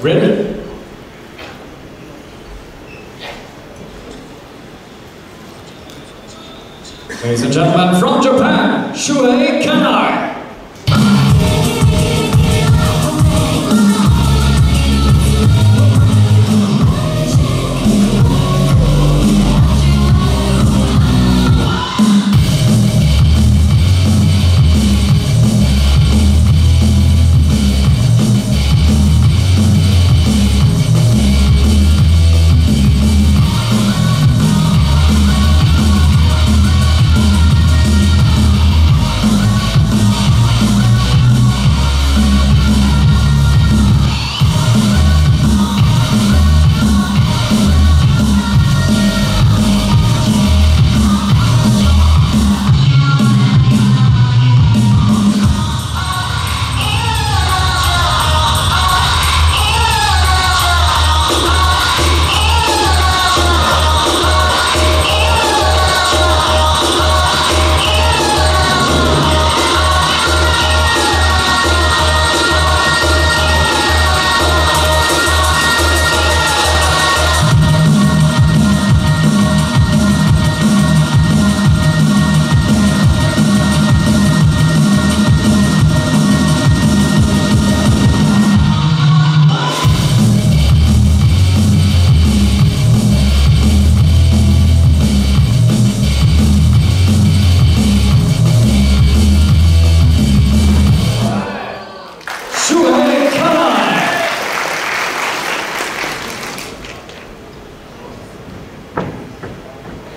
Ready? Ladies and gentlemen, from Japan, Shuei Kanai.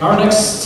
Our next